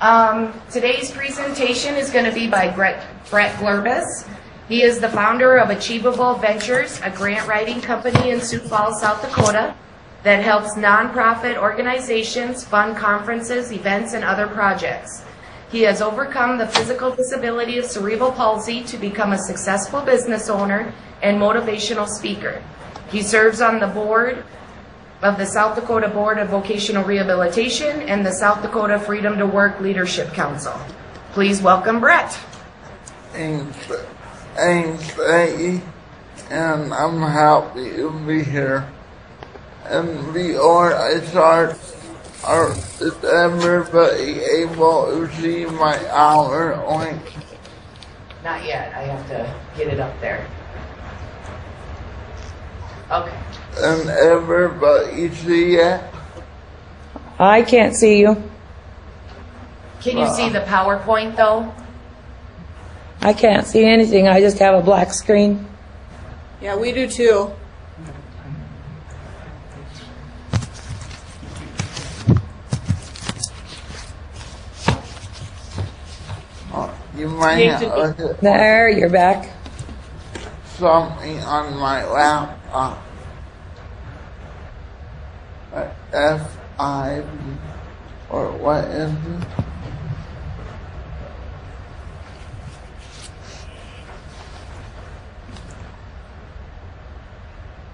Um, today's presentation is going to be by Brett, Brett Glurbis. He is the founder of Achievable Ventures, a grant writing company in Sioux Falls, South Dakota that helps nonprofit organizations fund conferences, events, and other projects. He has overcome the physical disability of cerebral palsy to become a successful business owner and motivational speaker. He serves on the board of the South Dakota Board of Vocational Rehabilitation and the South Dakota Freedom to Work Leadership Council. Please welcome Brett. Thanks, thanks, Peggy, and I'm happy to be here. And before I start, is everybody able to see my hour link? Not yet, I have to get it up there. Okay. And everybody see it? Uh, I can't see you. Can you see the PowerPoint though? I can't see anything. I just have a black screen. Yeah, we do too. Oh, you might Need have to to look at There, you're back. something on my laptop. Uh, F5 or what is it?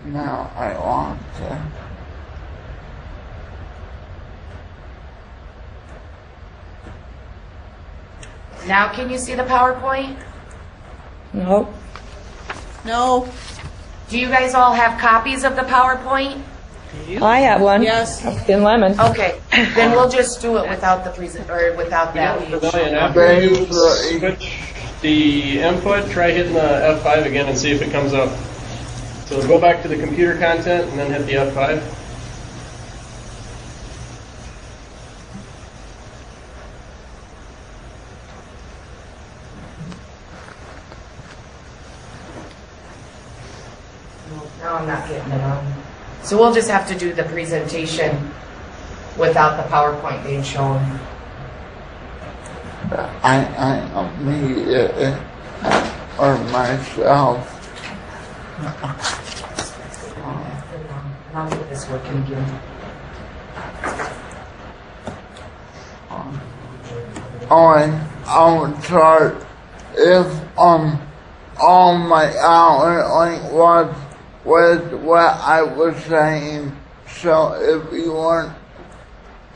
Now I want to. Now can you see the PowerPoint? Nope. No. Do you guys all have copies of the PowerPoint? I have one. Yes. In lemon. Okay, then we'll just do it without the present, or without that. And after you switch the input, try hitting the F5 again and see if it comes up. So go back to the computer content and then hit the F5. No, I'm not getting it on. So we'll just have to do the presentation without the PowerPoint being shown. I, I, me, uh, uh, or myself. I'll get this again. on chart if um all my outline was with what I was saying. So if you aren't,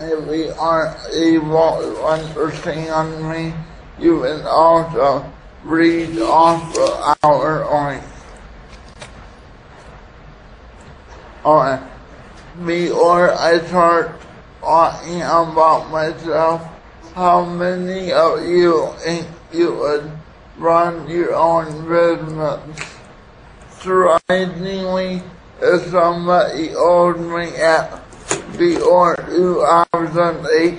if you aren't able to understand me, you can also read off the outline. Alright. Before I start talking about myself, how many of you think you would run your own business? Surprisingly, somebody owed me at before 2008,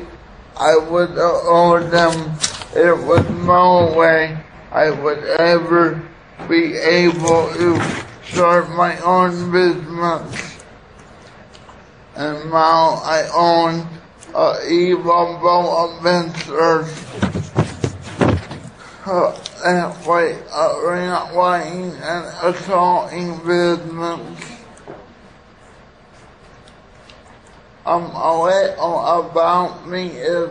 I would owed them. There was no way I would ever be able to start my own business. And now I own uh, evil bow adventures. Uh, and wait, uh, rent-writing and assaulting business. Um, a little about me is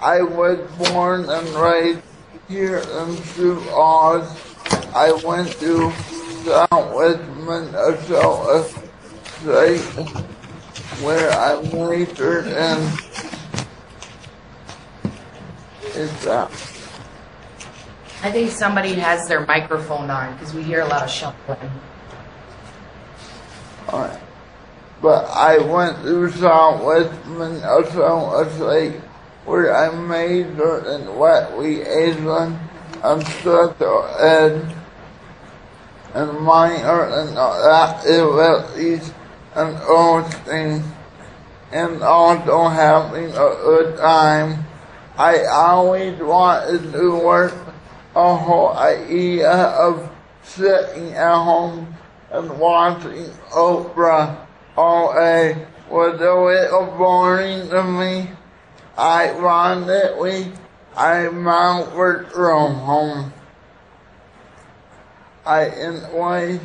I was born and raised here in Sioux Falls. I went to Southwest Minnesota State where I majored in is that I think somebody has their microphone on, because we hear a lot of shuffling. alright. But I went to uh, Southwest Minnesota State where I majored in what we Asian and uh, special ed and minor in activities and hosting and also having a good time. I always wanted to work idea of sitting at home and watching Oprah all day was a little boring to me. ironically, out work from home. I enjoy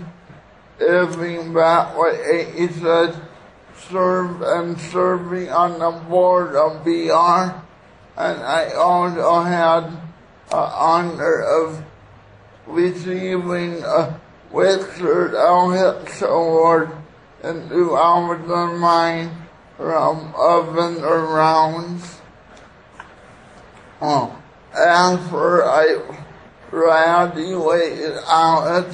living back what he said, serve and serving on the board of VR, and I also had the honor of receiving a L. Hicks Award in 2009 from Oven around. Oh, after I graduated out,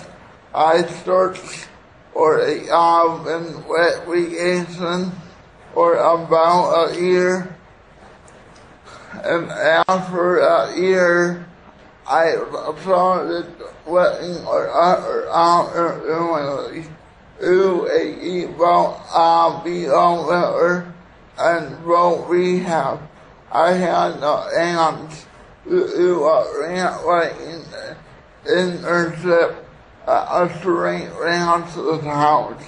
I searched for a job in recreation for about a year. And after a year, I started working or out doing who a about uh, and road rehab. I had no who ran right in internship at a straight round to the house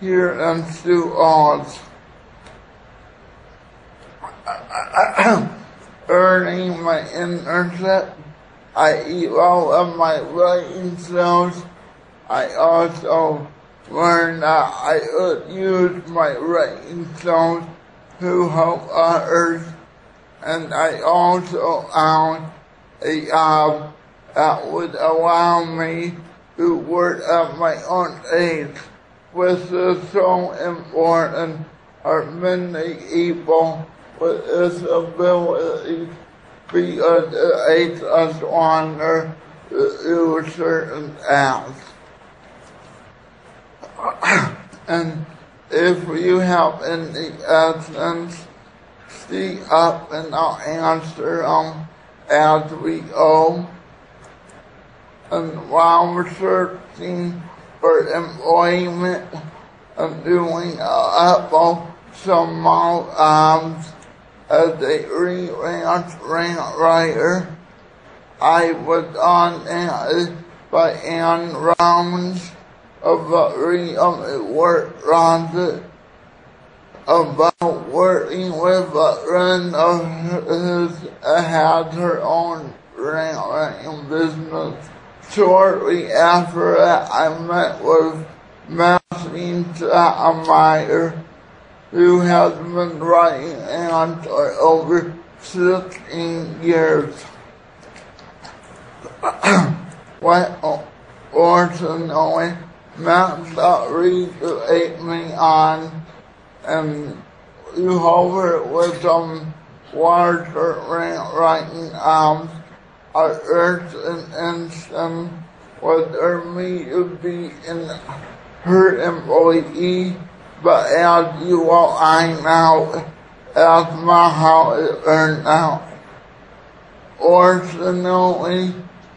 here in Sioux Falls. Earning my internship, I eat all of my writing skills. I also learned that I could use my writing skills to help others, and I also found a job that would allow me to work at my own age, which is so important for many people with disabilities because it aids longer to do certain tasks. and if you have any questions, speak up and I'll answer them as we go. And while we're searching for employment and doing a couple small jobs as a rant writer, I was on contacted by Ann Rounds of a real work project about working with a friend of his that had her own writing business. Shortly after that, I met with Maxine Meyer, who has been writing and for over 16 years. well, fortunately, Matt got ready to take me on, and you hover with some larger writing arms. I urged an instant whether me to be in her employee, but as you all find out, that's not how it turned out. Fortunately,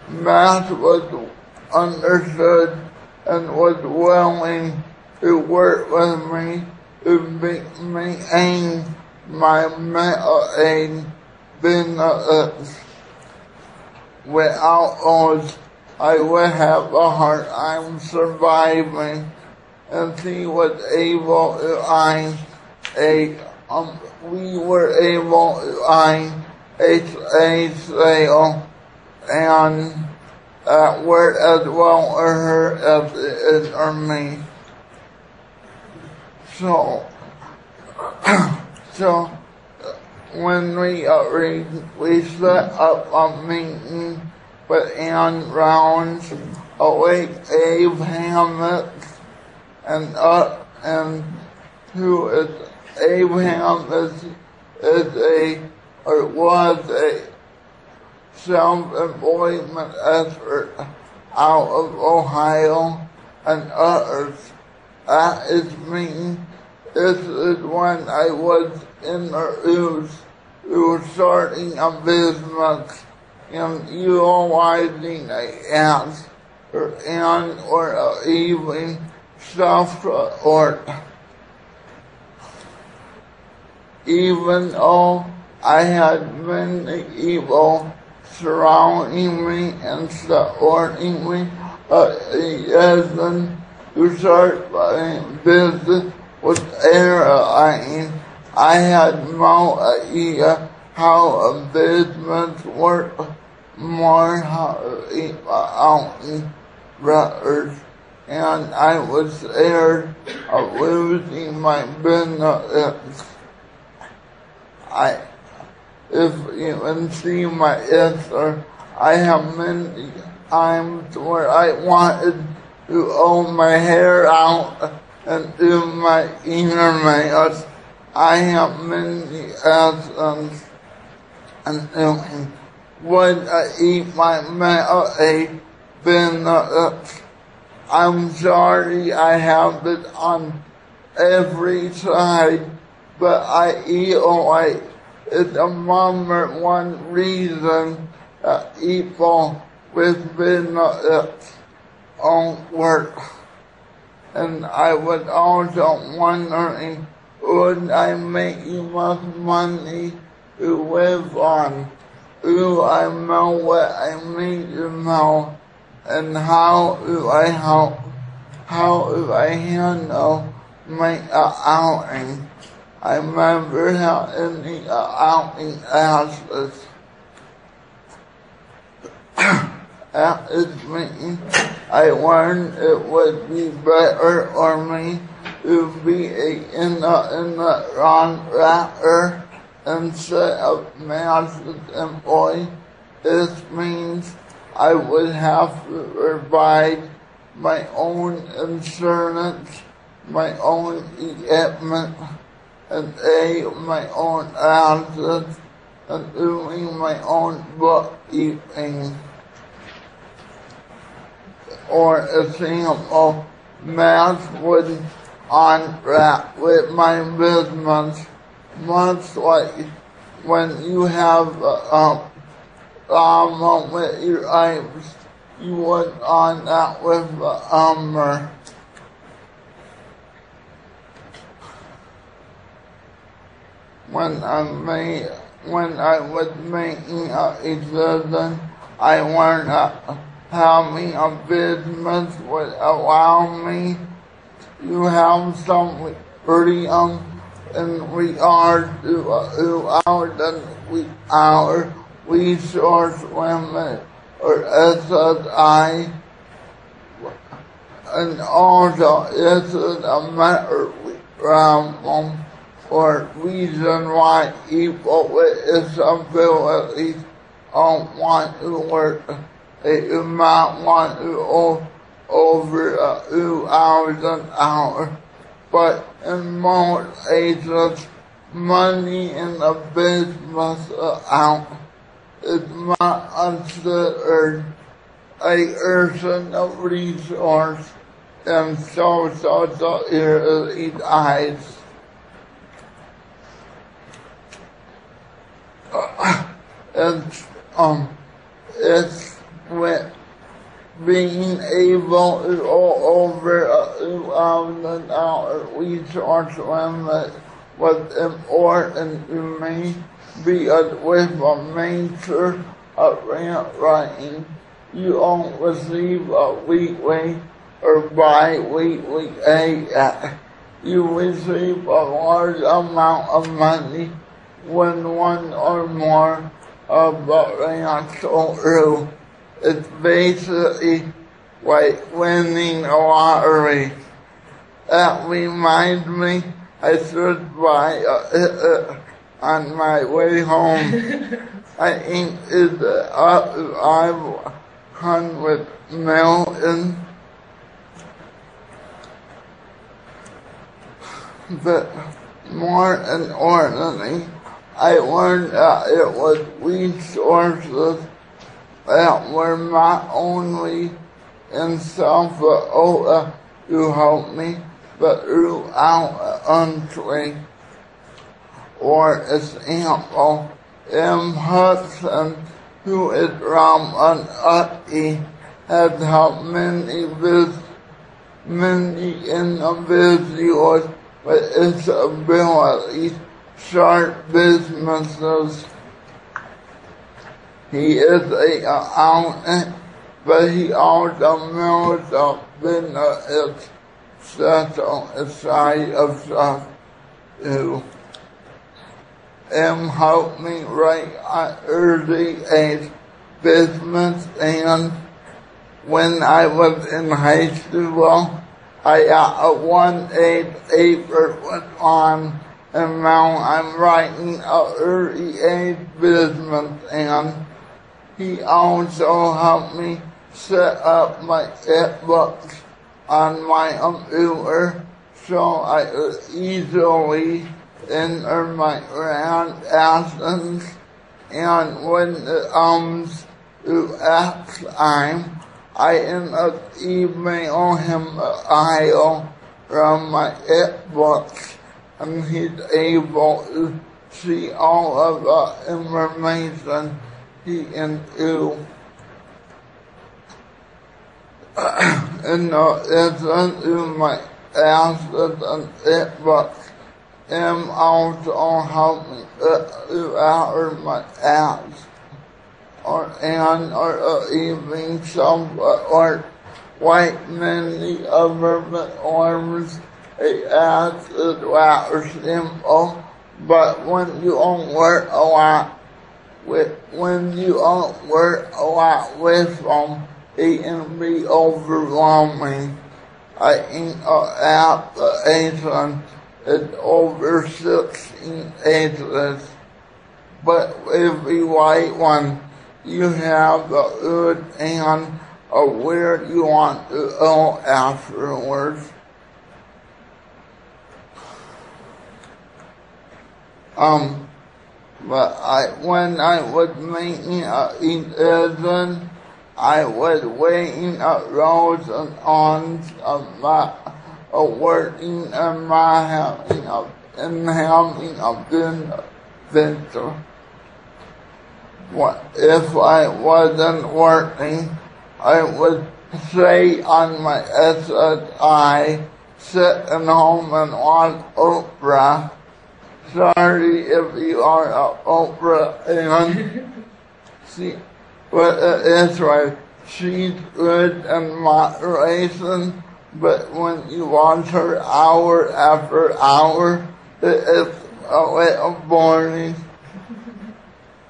Matt was understood and was willing to work with me to maintain my mental aid benefits. Without those, I would have a hard time surviving and he was able to find a, um, we were able to find a, a sale and that worked as well for her as it is for me. So, so when we uh, we, set up a meeting with Ann Rounds, Awake Abe Hammett, and uh, and who is Hammett is, is a or was a self-employment effort out of Ohio and others. That is me. This is when I was in the news. We were starting a business and utilizing a ads or and or uh, even self-support. Even though I had many evil surrounding me and supporting me, but it hasn't start my business with airline. I had no idea how a business work more how uh, out in Rutgers and I was scared of losing my business. I, if you can see my answer, I have many times where I wanted to own my hair out and do my inner nails. I have many lessons and doing would I eat my meal a business. I'm sorry I have it on every side, but I feel like it's a number one reason that people with business uh, don't work. And I was also wondering, would I make enough money to live on? Do I know what I need to know? And how do I help, how do I handle my uh, outing. I remember how in the uh, outing classes at meeting, I learned it would be better for me to be in the, in the wrong wrapper instead of master's employee. This means I would have to provide my own insurance, my own equipment, and pay my own assets, and doing my own bookkeeping. Or example, math would contract with my business, much like when you have a, um, with your eyes, you would on that with um, when I made, when I was making a decision, I learned that having a business would allow me to have some freedom in regard to uh, who our, our resource limit or SSI and also this is a matter problem or reason why people with disabilities don't want to work. They do not want to go over uh, two hours an hour. But in most cases, money in the business account is not considered a person of resource and so so so here it eyes. it's um it's with being able to go over a two thousand dollar resource limit was important to me because with a major grant writing, you don't receive a weekly or bi-weekly aid. You receive a large amount of money when one or more of the grants go through. It's basically like winning a lottery. That reminds me, I should buy a, on my way home. I think it's uh, I've hung with Melton. But more importantly, I learned that it was resources that were not only in South Dakota to help me, but throughout the country or example, M. Hudson, who is from Uti, has helped many, vis- many individuals with disabilities start businesses. He is a accountant, but he also knows of business such on the side of stuff too. Am helped me right at early age business and when I was in high school, I uh, got a one eight paper with on. And now I'm writing a early age business and he also helped me set up my books on my computer so I could easily enter my transactions and when it comes to X time, I end up emailing him a file from my books and he's able to see all of the information he can do. and uh, it's into my assets and it and also help me throughout my apps or and or uh, even some uh, or white many other forms it acts is rather simple but when you don't work a lot with when you don't work a lot with them it can be overwhelming I think uh, application is over 16 pages but you write one you have the good and of where you want to go afterwards. Um, but I, when I was making a decision, I was weighing up rows and ons of my, of working in my having a, and having a good venture what if I wasn't working, I would say on my SSI, sitting home and watch Oprah. Sorry if you are a Oprah fan. See, but it is right. She's good in moderation, but when you watch her hour after hour, it is a little boring.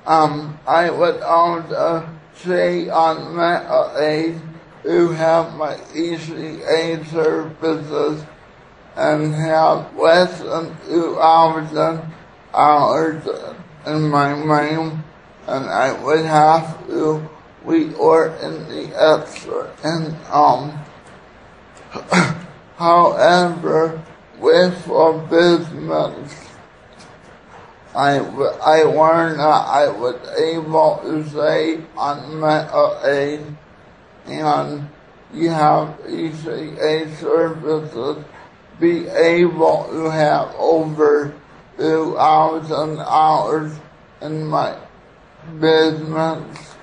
Um, I would also say on mental aid who have my ECA services and have less than two hours in my name, and I would have to report in the extra income. However, with a business I, I learned that I was able to say on mental aid and you have ECA services be able to have over 2,000 hours in my business.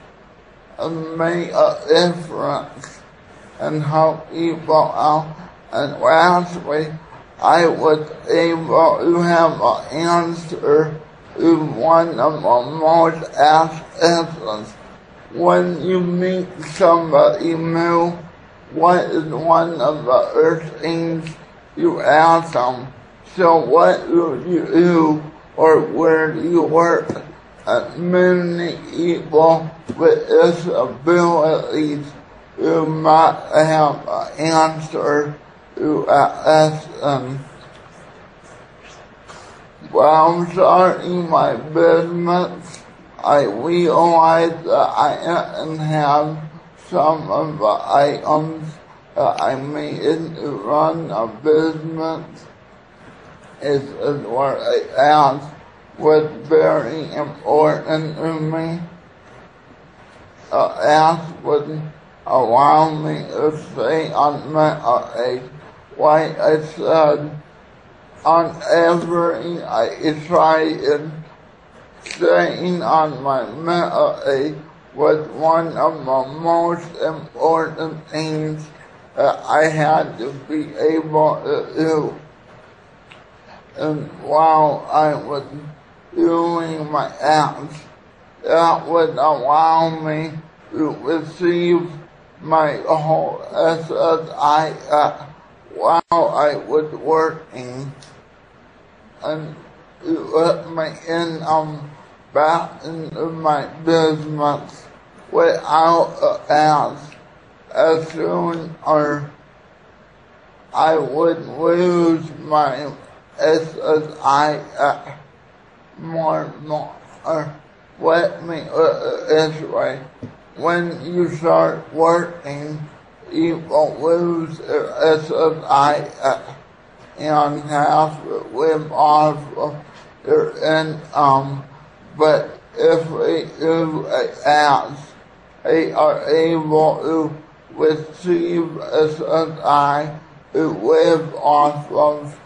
And make a difference and help people out. And lastly, I was able to have an answer to one of the most asked questions. When you meet somebody new, what is one of the first things you ask them? So what do you do or where do you work? And many people with disabilities who might have an answer to ask them. While starting my business, I realized that I didn't have some of the items that I needed to run a business. It is what I asked was very important to me. The ask would allow me to stay on my aid like I said, on every I tried staying on my aid was one of the most important things that I had to be able to do. And while I was doing my apps, that would allow me to receive my whole SSI while I was working and let me in um back into my business without a ask as soon as I would lose my SSI uh, more more or let me uh, this way when you start working you will lose your uh, SSI uh, and to live off of your income but if we do ask they are able to receive SSI to live off of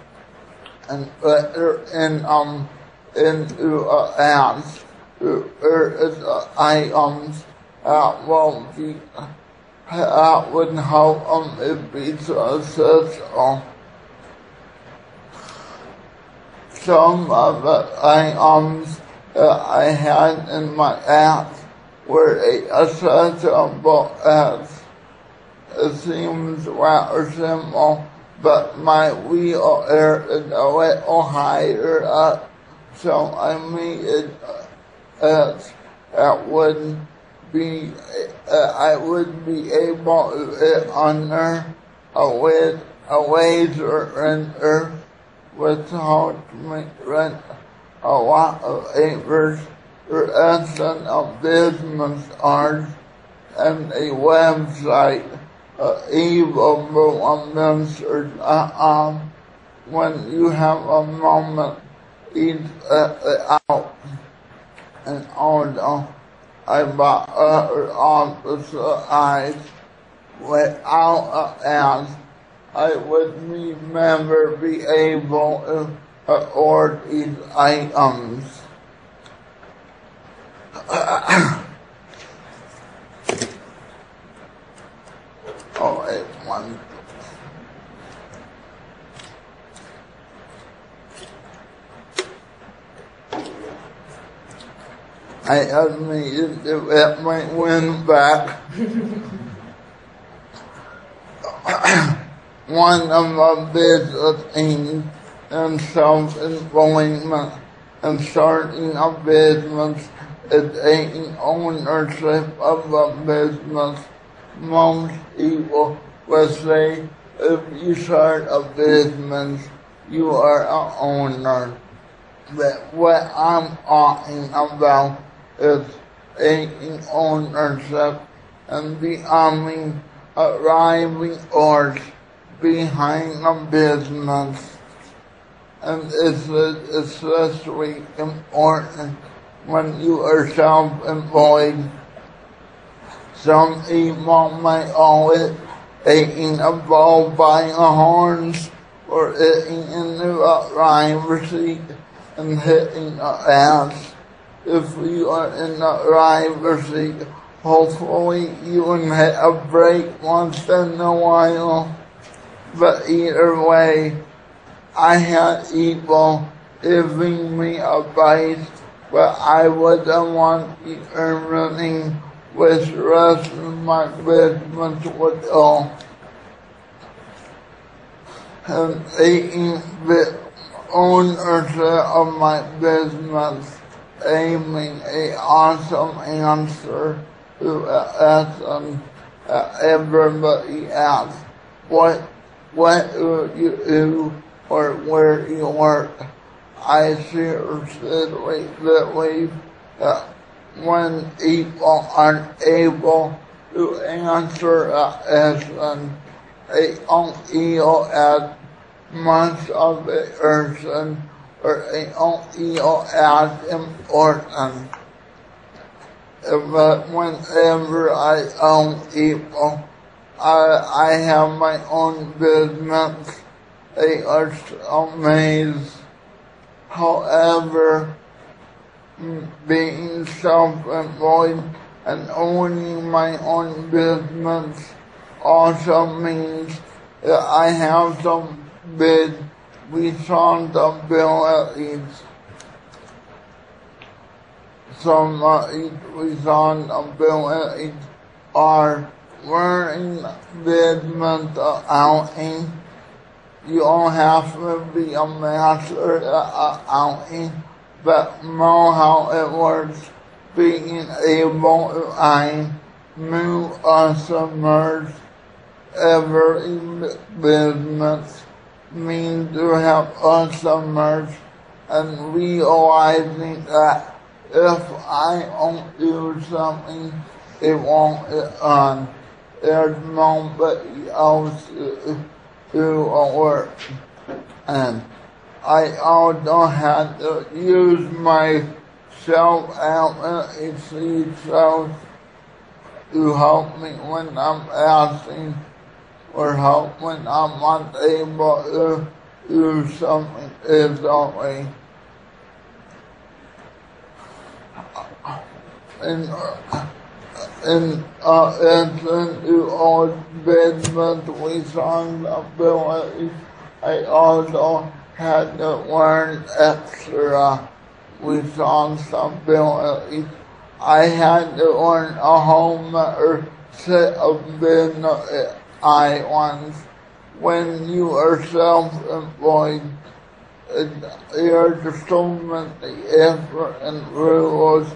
and put their income um, into accounts various items that will be that would help them to be successful. Some of the items that I had in my app were accessible as it seems rather simple, but my wheelchair is a little higher up, so I made it uh, that would be uh, I would be able to hit under a with a laser render without me rent a lot of acres for instance of business cards and a website uh, evilministers.com when you have a moment eat uh, out and although I bought other opposite eyes without an ask, I would never be able to afford these items. oh, wait, one. I admitted let my win back. One of my business aims and self-employment and starting a business is taking ownership of a business. Most people will say if you start a business, you are an owner. But what I'm talking about is taking ownership and the army arriving force behind a business. And is especially important when you are self-employed. Some people might call it taking a ball by the horns or getting into a driver's seat and hitting the ass. If you are in the driver's seat, hopefully you can hit a brake once in a while. But either way, I had people giving me advice, but I wouldn't want to earn running with rest of my business would go. And taking the ownership of my business, aiming a awesome answer to a lesson uh, everybody asks. What, what do you do or where you work? I seriously believe that when people aren't able to answer a question, they don't feel as much of a person or as important. But whenever I own people, I, I have my own business, they are amazed. However, being self-employed and owning my own business also means that I have some big responsibilities. Some uh, responsibilities are running business outing, you don't have to be a master at accounting, but know how it works. Being able to find new customers every business means to have customers and realizing that if I don't do something, it won't get done. There's nobody else to do work. And I also had to use my self-advocacy self to help me when I'm asking for help when I'm not able to do something easily. And in uh, addition to business we songs ability, I also had to learn extra with songs ability. I had to learn a whole set of business I ones. When you are self-employed, so many effort and rules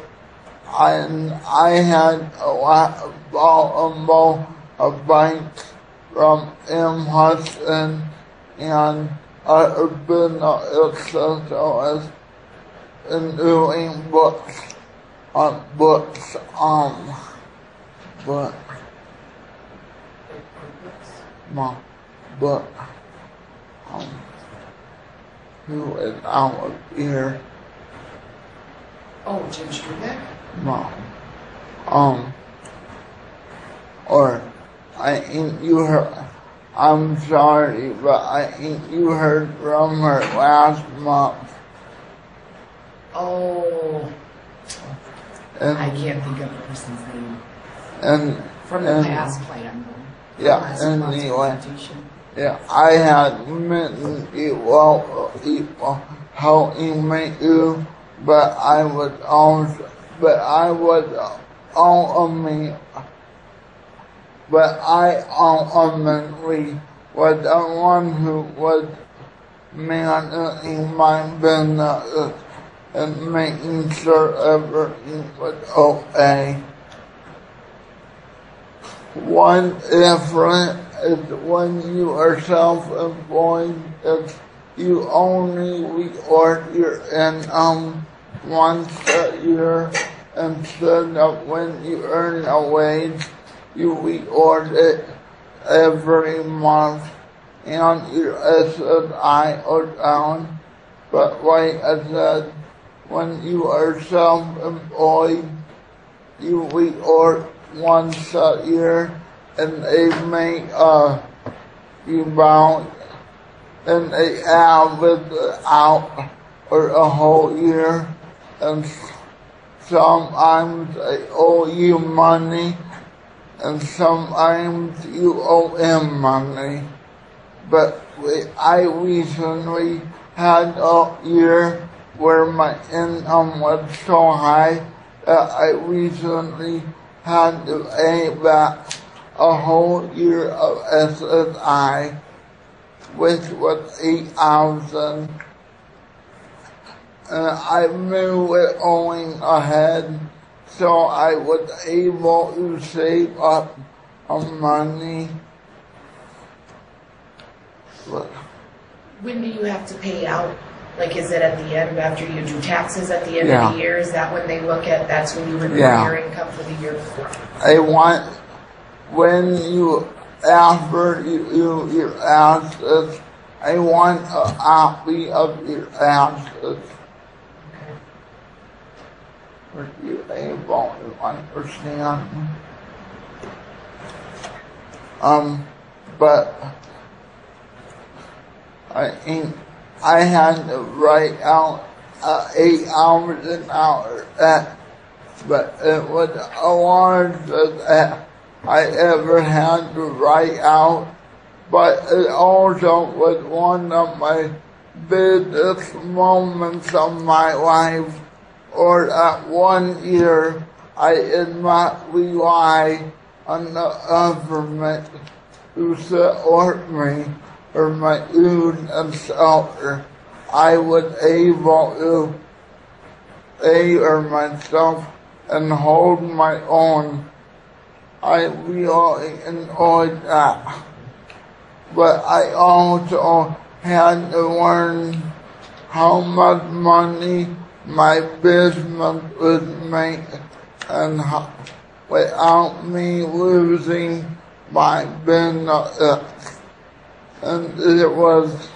and I had a lot of both a bank from M. Hudson and other business specialists in doing books on books um but my book um who is out here Oh, Jim Strubeck? No. Um, or I think you heard, I'm sorry, but I think you heard from her last month. Oh, And, I can't think of the person's name. and, From the and, past plan. Yeah, Last month's anyway. presentation. yeah, I had many people, people helping me too, but I was also, but I was all of me, but I ultimately was the one who was managing my business and making sure everything was okay. One difference is when you are self-employed, you only record your income once a year instead of when you earn a wage, you record it every month and your SSI or down. But like I said, when you are self-employed, you record once a year and they make uh you bound and it out for a whole year and sometimes they owe you money and sometimes you owe them money. But I recently had a year where my income was so high that I recently had back a whole year of SSI, which was eight thousand. And I knew it going ahead, so I was able to save up money. When do you have to pay out? Like, is it at the end after you do taxes at the end Yeah. of the year? Is that when they look at, that's when you report Yeah. your income for the year before? I want when you after you you your assets, I want a copy of your assets. For you able to understand. Um, but I think I had to write out uh, eight hours an hour that but it was a large that I ever had to write out. But it also was one of my biggest moments of my life, or that one year I did not rely on the government to support me or my own and shelter, I was able to air myself and hold my own. I really enjoyed that. But I also had to learn how much money my business would make and how, without me losing my business. And it was,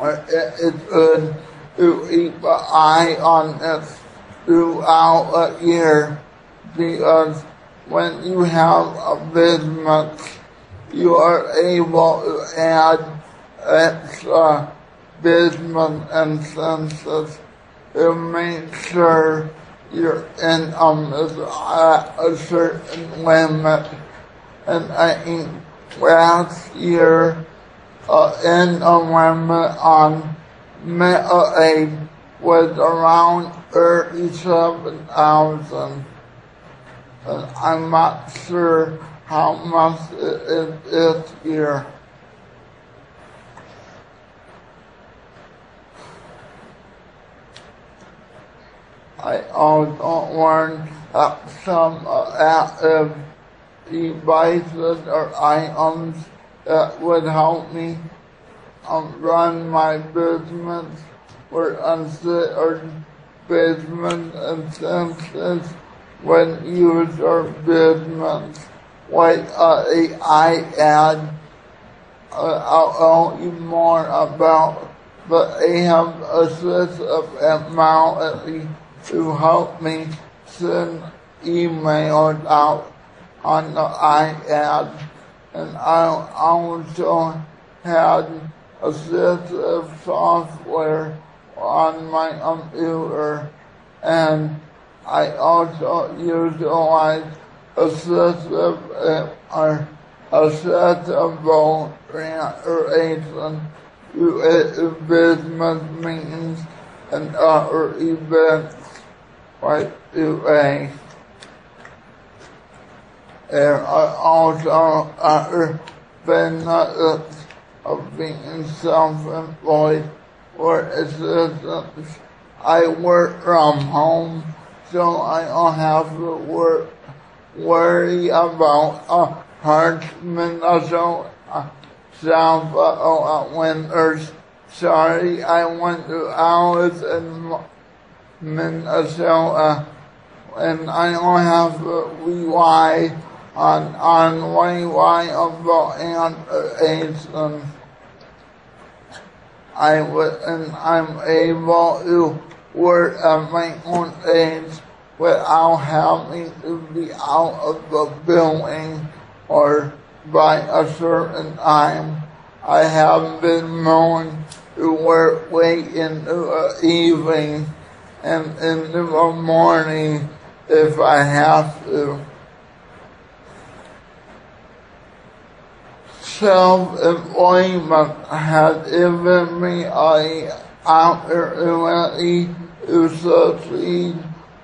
uh, it, it's good to keep an eye on it throughout a year because when you have a business, you are able to add extra business incentives to make sure your income is at a certain limit. And I think last year, uh, income limit on Medicaid was around thirty-seven thousand. I'm not sure how much it is this year. I also learned that some active devices or items that would help me um, run my business were considered business incentives when used or business. Like uh, I add uh, I'll tell you more about but they have a system amount to help me send emails out on the iPad and I also had assistive software on my computer and I also utilize assistive uh, or accessible translation to uh, business meetings and other events like today. Er, er, er, there are also other benefits of being self-employed or assistance. I work from home, so I don't have to work, worry about uh, Hartman also uh, South uh, oh, uh, winters. Sorry, I went to Alice in Minnesota, and I don't have to rely on on way about and um, I would, um, and I'm able to work at my own age without having to be out of the building or by a certain time. I have been known to work late into the evening and into the morning if I have to. Self-employment has given me a opportunity to succeed,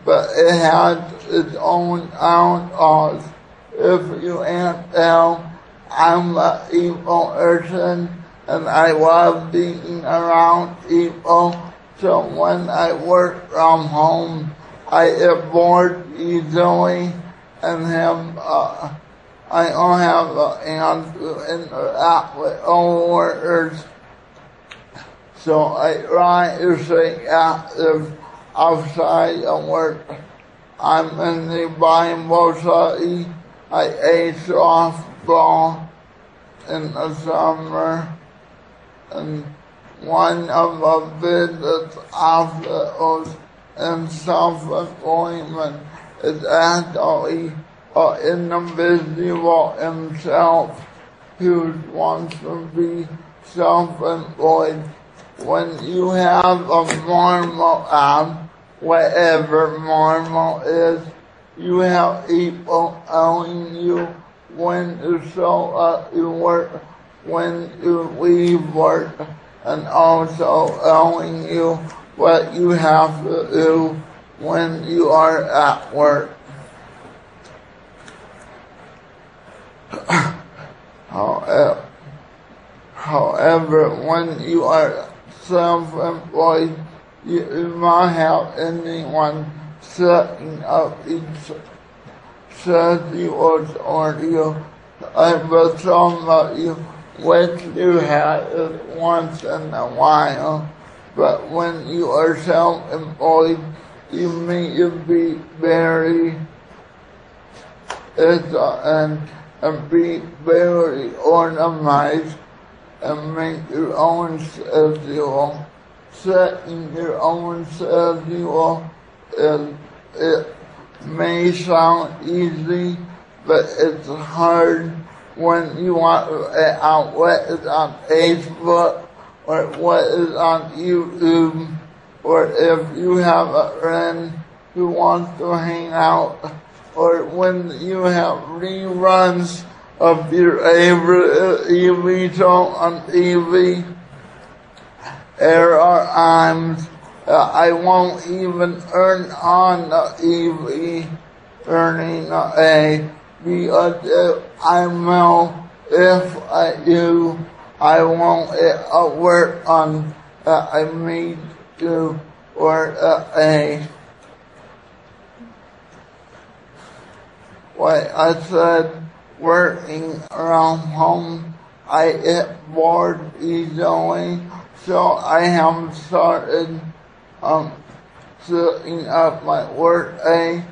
but it has its own downfalls. If you can't I'm a people person and I love being around people. So when I work from home, I get bored easily and have uh, I don't have a hand to interact with coworkers, so I try to stay active outside of work. I'm in the Bible study. I ate softball in the summer, and one of the business obstacles in self-employment is actually uh, individual himself who wants to be self-employed. When you have a normal job, whatever normal is, you have people telling you when to show up to work, when to leave work, and also telling you what you have to do when you are at work. However, However, when you are self-employed, you do not have anyone setting up each schedules or you able somebody which you have it once in a while. But when you are self-employed, you need to be very it's, uh, and, very organized and make your own schedule. Setting your own schedule is, it may sound easy, but it's hard when you want to out what is on Facebook or what is on YouTube or if you have a friend who wants to hang out or when you have reruns of your TV show on. There are times uh, I won't even turn on the TV the day because if I know if I do, I won't uh, work on uh, I need to or uh, a what I said working around home I get bored easily so I have started um setting up my work day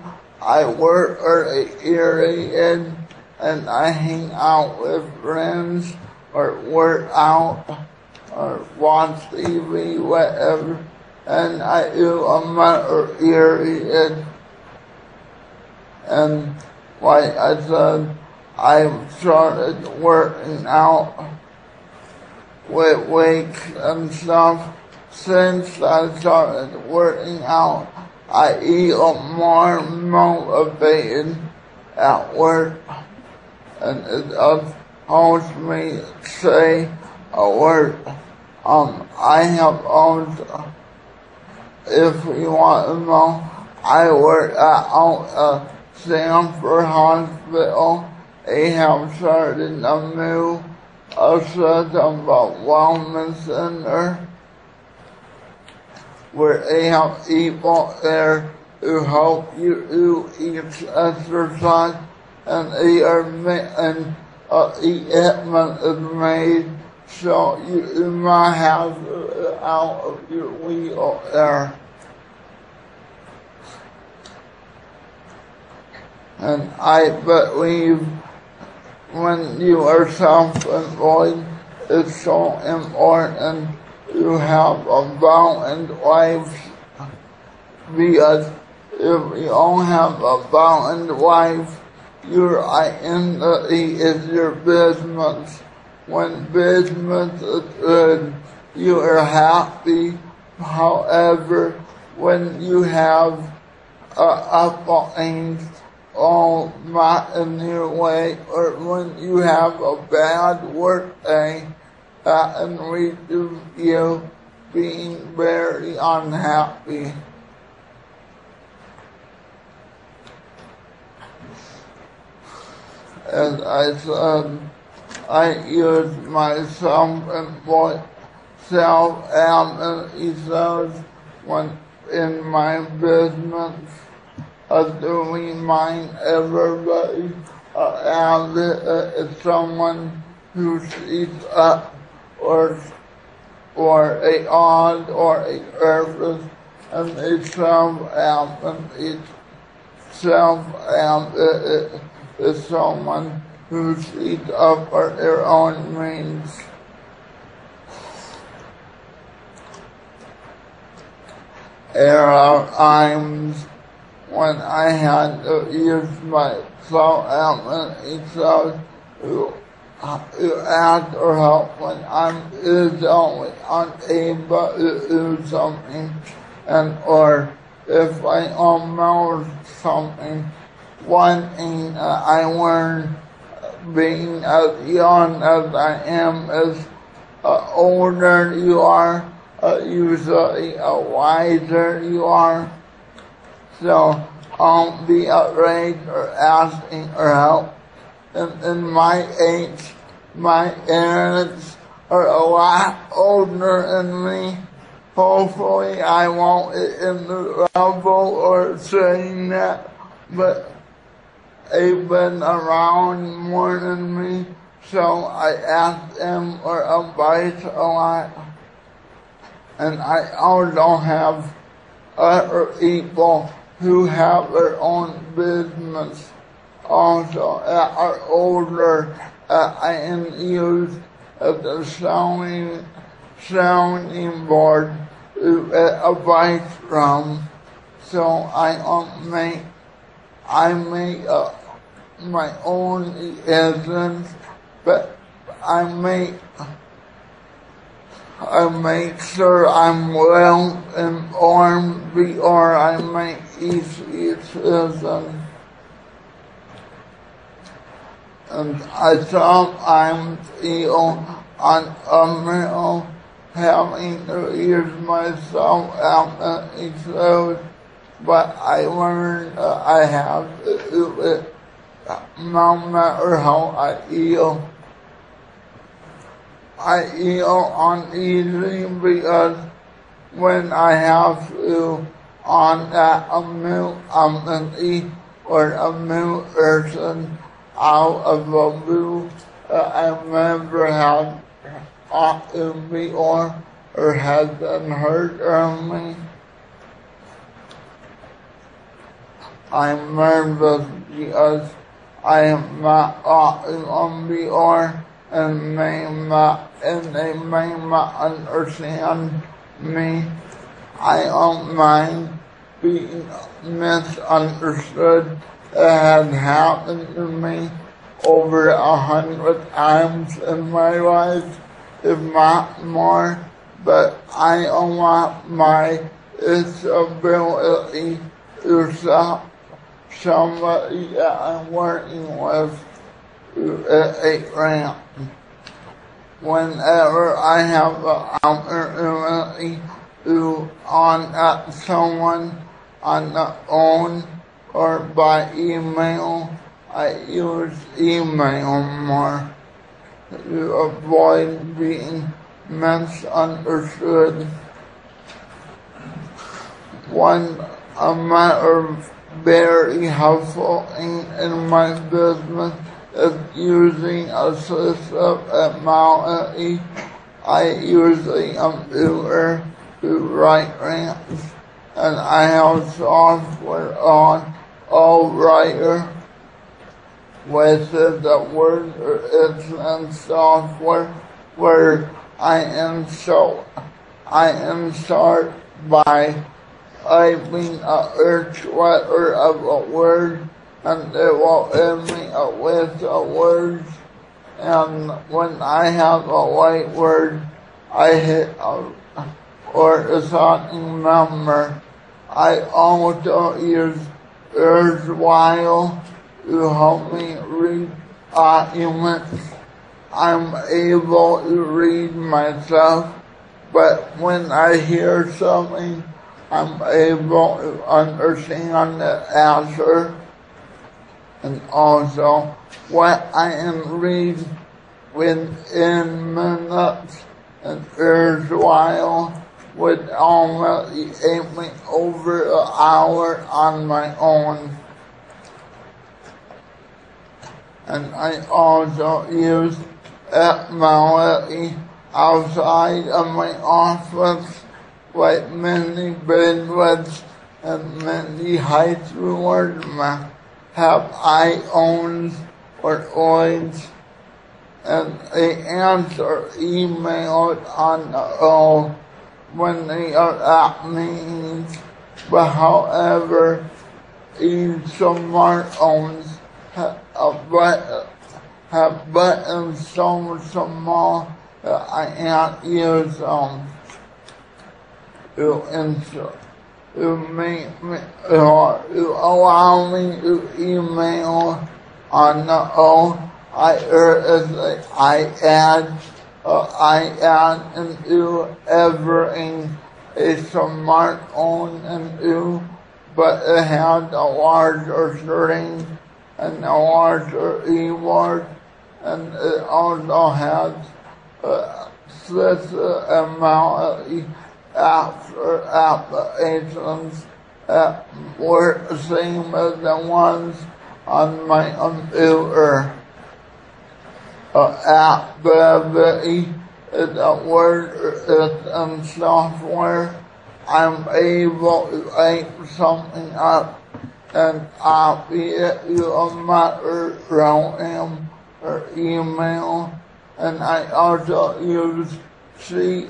I work early period and I hang out with friends or work out or watch TV, whatever, and I do a month period. And like I said, I started working out with weights and stuff since I started working out. I feel more motivated at work and it helps me say a word. Um, I have always, if you want to know, I work at uh, Sanford Hospital. They have started a new a system of wellness center where they have people there who help you do each exercise and they are and uh, equipment is made so you, you might have out of your wheel there. And I believe when you are self-employed, it's so important to have a balanced life because if you don't have a balanced life, your identity is your business. When business is good, you are happy. However, when you have a up things all not in your way, or when you have a bad work day, that lead to you being very unhappy. As I said, I use my self-employed self-admin reserves when in my business of doing mine everybody around it uh, is someone who speaks up or or a odd or a purpose and a self-admin is self-admin is someone who speaks up for their own means. There are times when I had to use my self-admin self to, to ask for help when I'm physically unable to do something and or if I almost something one thing uh, I learned being as young as I am is uh, older you are, usually uh, wiser you are. So don't be afraid or asking for help. In, in my age, my parents are a lot older than me. Hopefully I won't get into trouble or saying that, but they've been around more than me, so I ask them for advice a lot. And I also have other people who have their own business also are older that I am used as a sounding, sounding board to advice from. So I make, I make my own decisions, but I make I make sure I'm well informed before I make each decision. And I sometimes feel unable having to use myself out of episode, but I learned that I have to do it no matter how I feel. I feel uneasy because when I have to on that a new company um, or a new person out of a blue uh, that I never had talked to before or has been heard of me. I'm nervous because I am not uh, talking on before and may not, and they may not understand me. I don't mind being misunderstood. It had happened to me over a hundred times in my life, if not more. But I don't want my disability to stop somebody that I'm working with a grant. Whenever I have an opportunity to contact someone on the phone or by email, I use email more to avoid being misunderstood. One a matter very helpful in, in my business using a system at Mount I use a computer to write grants and I have software on All Writer which the word it's in software where I insert I insert by typing a letter of a word and it will end me a list of words and when I have a white word I hit a or a something number. I also use Kurzweil to help me read documents. I'm able to read myself, but when I hear something, I'm able to understand the answer and also what I am reading within minutes and Kurzweil would almost take me over an hour on my own. And I also use technology outside of my office, like many bedrooms and many high schoolers have iPhones or Oids, and they answer emails on the phone when they are at meetings, but however, in smartphones have, but, have buttons so small that I can't use them to insert. Or to allow me to email on the phone. I, er, I add uh, I add into everything a smartphone and do, but it has a larger screen and a larger keyboard, and it also has uh, excessive amount of after applications that were the same as the ones on my computer. Uh, applicability is a word system software. I'm able to type something up and copy it to a matter program or email. And I also use to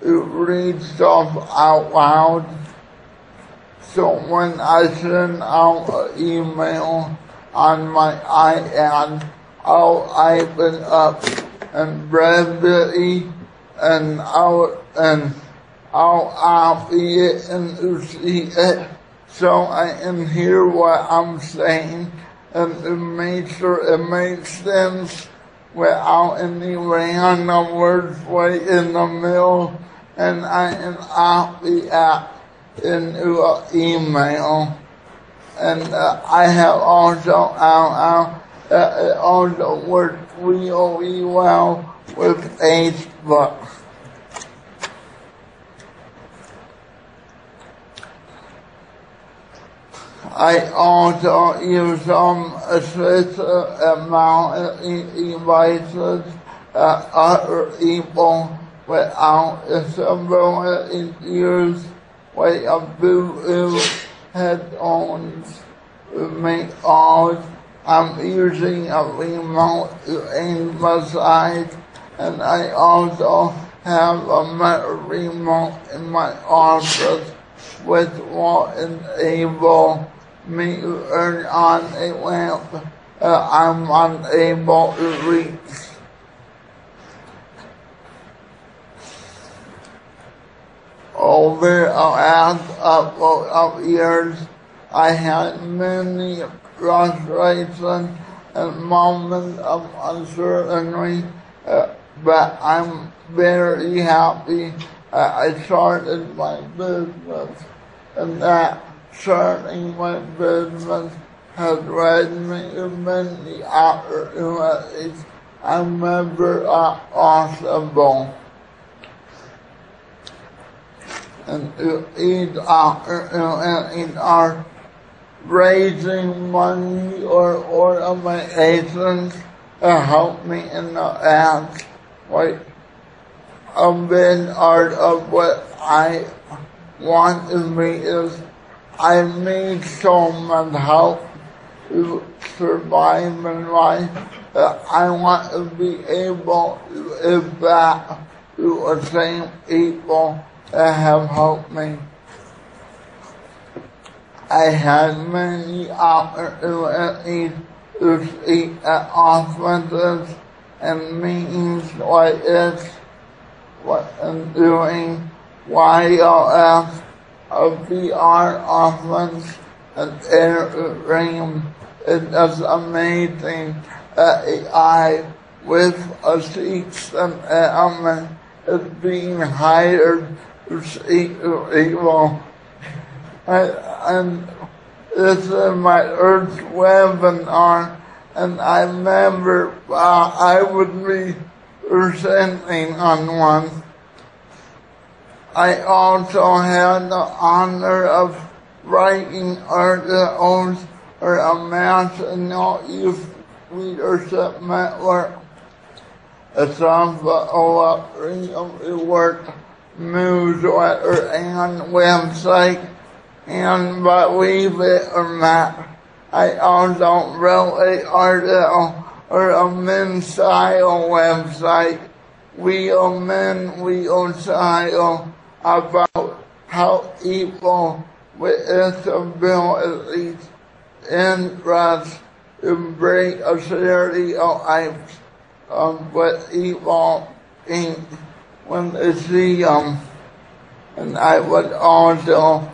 read stuff out loud. So when I send out an email on my iPad, I'll open up and brevity and I'll and I'll copy it and see it so I can hear what I'm saying and to make sure it makes sense without any The words right in the middle and I can copy that into an email. And uh, I have also out it also works really well with Facebook. I also use some assistive uh, amount uh, of devices that uh, other people without disability use like a Bluetooth headphones to make calls. I'm using a remote to aim my side and I also have a remote in my office which will enable me turn on a lamp that I'm unable to reach. Over the last couple of years, I had many frustrations and moments of uncertainty, uh, but I'm very happy that I started my business and that starting my business has led me to many opportunities I never thought possible. And each opportunities are raising money or organizations to help me in the past. Like a big part of what I want to be is I need so much help to survive in life I want to be able to give back to the same people that have helped me. I had many opportunities to speak at conferences and meetings like this, what I'm doing, YLF, a VR conference, and Instagram. It is amazing that AI with a system element is being hired to speak to people. and this is my Earth webinar, and I remember uh, I would be presenting on one. I also had the honor of writing articles for a national youth leadership network. It's on the Freedom Work newsletter and website. And believe it or not, I also wrote an article or a men's style website, Wheel Men, Wheel Style, about how evil people um, with disabilities interest to bring a stereotypes of what people think when they see them. And I would also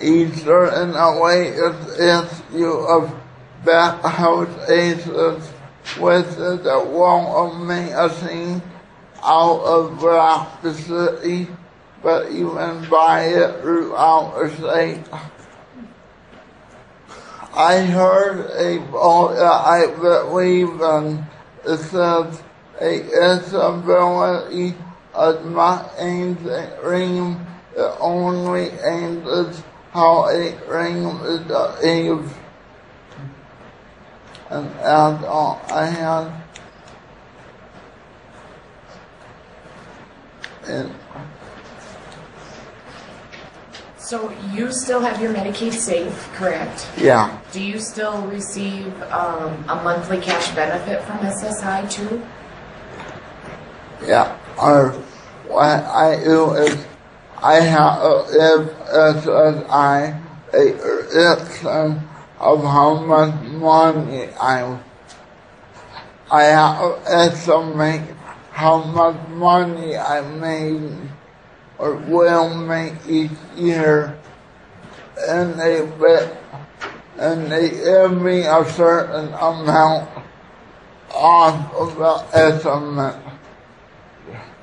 Easter in a way is issue of bathhouse aces with the wall of amazing out of Rock but even buy it throughout the state. I heard a book that uh, I believe in. It says a disability of my dream. The only aim is how a dream is achieved. And that's all I have. And So you still have your Medicaid safe, correct? yeah, Do you still receive um, a monthly cash benefit from SSI too? yeah. Or what I do is I have if as, as I a of how much money I I have estimate how much money I made or will make each year and they bet and they give me a certain amount off of the estimate.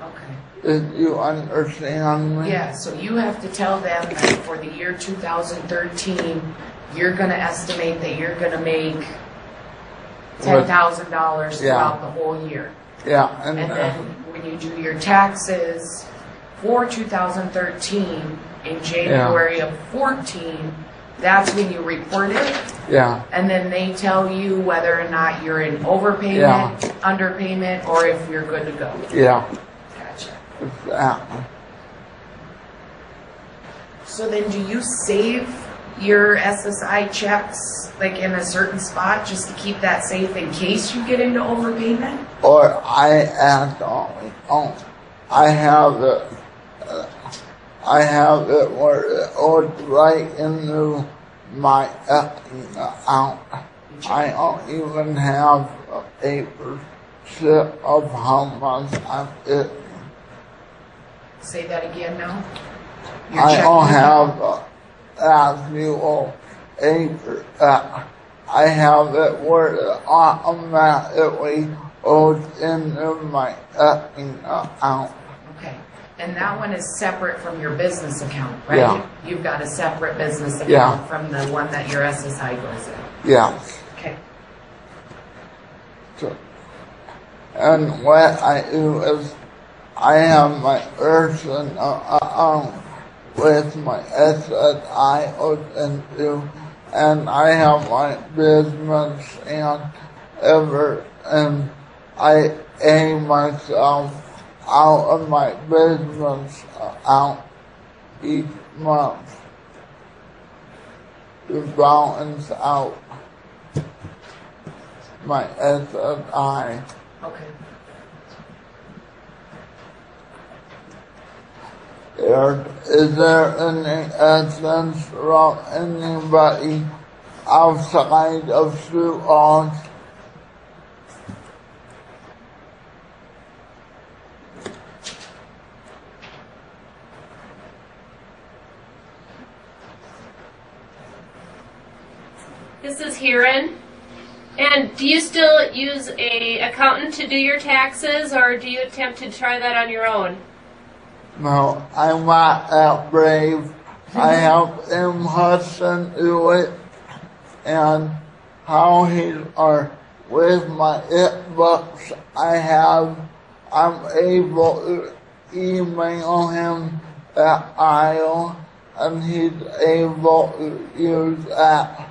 Okay. Did you understand me? Yeah, so you have to tell them that for the year 2013, you're gonna estimate that you're gonna make $10,000 throughout the whole year. Yeah, and, And uh, then when you do your taxes for 2013 in January of 14, that's when you report it. yeah, And then they tell you whether or not you're in overpayment, underpayment, or if you're good to go. yeah, Gotcha. that. So then do you save your SSI checks like in a certain spot just to keep that safe in case you get into overpayment? Or I act on. Oh, I have it. Uh, I have it where it right into my account. I don't even have a paper slip of how much I'm getting. Say that again now? Your I don't account? Have a actual paper. Uh, I have it where uh, it automatically goes into my checking uh, account. Okay. And that one is separate from your business account, right? Yeah. You've got a separate business account Yeah. from the one that your SSI goes in. Yeah. Okay. So, and what I do is I have my person account with my SSI open to, and I have my business and ever, and I aim myself out of my business uh, out each month to balance out my SSI. Okay. Is there any essence from anybody outside of Falls? This is Hiren. And do you still use a accountant to do your taxes, or do you attempt to try that on your own? No, I'm not that brave. I have him Hudson do it, and how he are with my it books I have, I'm able to email him that aisle, and he's able to use that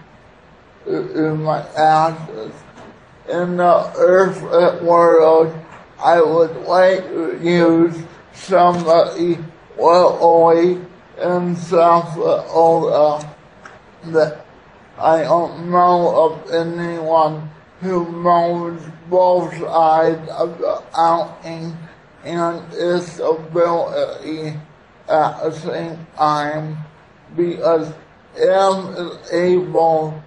in my taxes. In the earthly world, I would like to use somebody locally in South Dakota that I don't know of anyone who knows both sides of the accounting and disability at the same time because M is able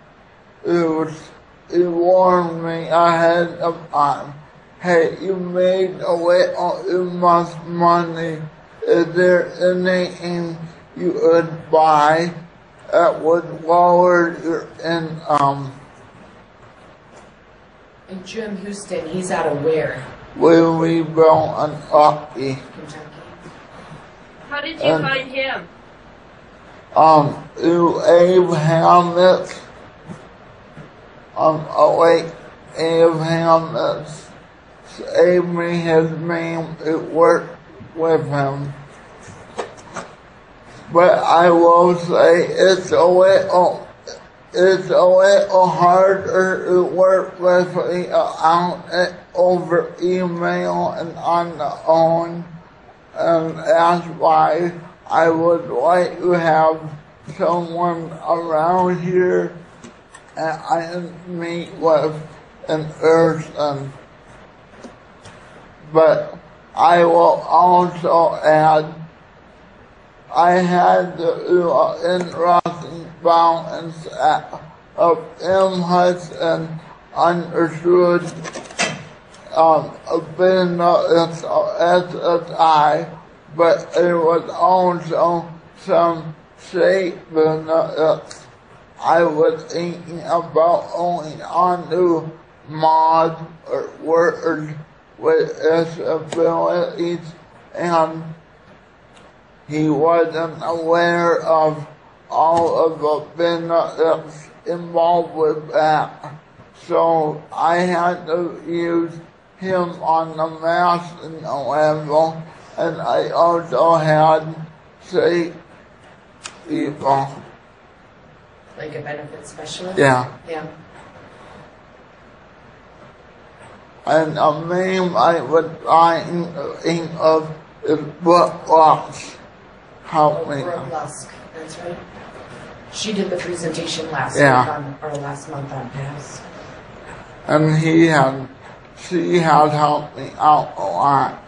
to warn me ahead of time hey, you made away all too much money. Is there anything you would buy that would lower your income? And Jim Houston, he's out of where? Will we build an Rocky? Kentucky. How did you Um, find him? Um, to Abe Hamlet. Um, oh wait, Abe Me his name. It worked with him. But I will say it's a little, it's a little harder to work with the accountant over email and on the phone. And that's why I would like to have someone around here and I meet with in person. But I will also add I had the interesting balance of him Hudson understood um, being as a I, but there was also some shape that I was thinking about only on to mod or word with disabilities and he wasn't aware of all of the benefits involved with that. So I had to use him on the master level, and I also had say people. Like a benefit specialist? Yeah. Yeah. And a name I was trying in of is Brooke Lux. Help me. Lusk, that's right. She did the presentation last Yeah. week on, or last month on PASS. And he had, she had helped me out a lot.